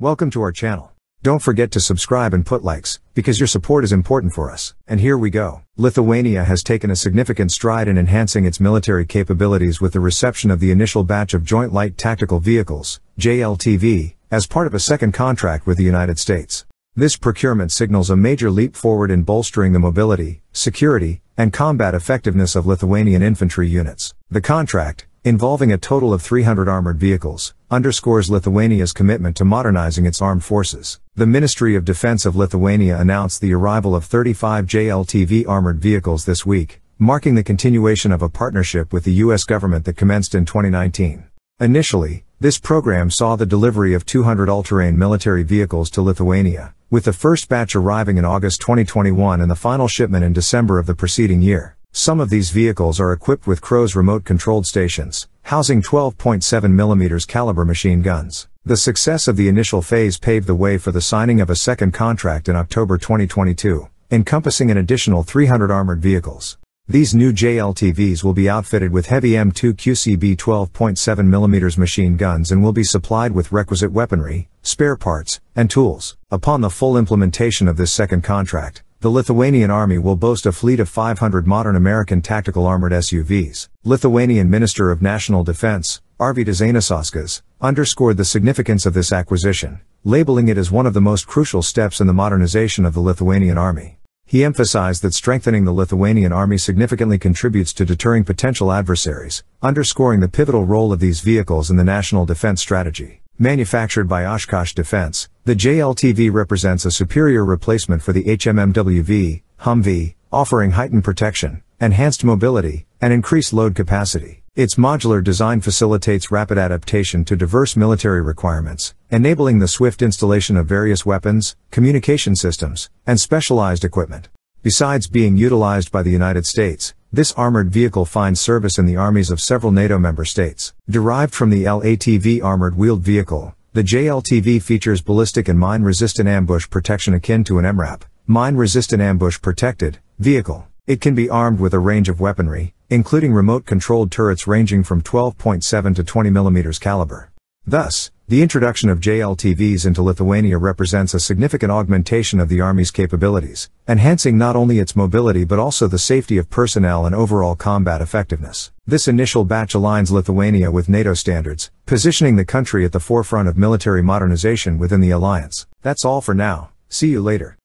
Welcome to our channel. Don't forget to subscribe and put likes, because your support is important for us. And here we go. Lithuania has taken a significant stride in enhancing its military capabilities with the reception of the initial batch of Joint Light Tactical Vehicles, JLTV, as part of a second contract with the United States. This procurement signals a major leap forward in bolstering the mobility, security, and combat effectiveness of Lithuanian infantry units. The contract, involving a total of 300 armored vehicles, underscores Lithuania's commitment to modernizing its armed forces. The Ministry of Defense of Lithuania announced the arrival of 35 JLTV armored vehicles this week, marking the continuation of a partnership with the U.S. government that commenced in 2019. Initially, this program saw the delivery of 200 all-terrain military vehicles to Lithuania, with the first batch arriving in August 2021 and the final shipment in December of the preceding year. Some of these vehicles are equipped with CROWS remote-controlled stations, housing 12.7mm caliber machine guns. The success of the initial phase paved the way for the signing of a second contract in October 2022, encompassing an additional 300 armored vehicles. These new JLTVs will be outfitted with heavy M2 QCB 12.7mm machine guns and will be supplied with requisite weaponry, spare parts, and tools. Upon the full implementation of this second contract, the Lithuanian Army will boast a fleet of 500 modern American tactical armored SUVs. Lithuanian Minister of National Defense, Arvydas Anušauskas, underscored the significance of this acquisition, labeling it as one of the most crucial steps in the modernization of the Lithuanian Army. He emphasized that strengthening the Lithuanian army significantly contributes to deterring potential adversaries, underscoring the pivotal role of these vehicles in the national defense strategy. Manufactured by Oshkosh Defense, the JLTV represents a superior replacement for the HMMWV, Humvee, offering heightened protection, enhanced mobility, and increased load capacity. Its modular design facilitates rapid adaptation to diverse military requirements, enabling the swift installation of various weapons, communication systems, and specialized equipment. Besides being utilized by the United States, this armored vehicle finds service in the armies of several NATO member states. Derived from the LATV armored wheeled vehicle, the JLTV features ballistic and mine resistant ambush protection akin to an MRAP, mine resistant ambush protected, vehicle. It can be armed with a range of weaponry, including remote-controlled turrets ranging from 12.7 to 20 mm caliber. Thus, the introduction of JLTVs into Lithuania represents a significant augmentation of the Army's capabilities, enhancing not only its mobility but also the safety of personnel and overall combat effectiveness. This initial batch aligns Lithuania with NATO standards, positioning the country at the forefront of military modernization within the alliance. That's all for now, see you later.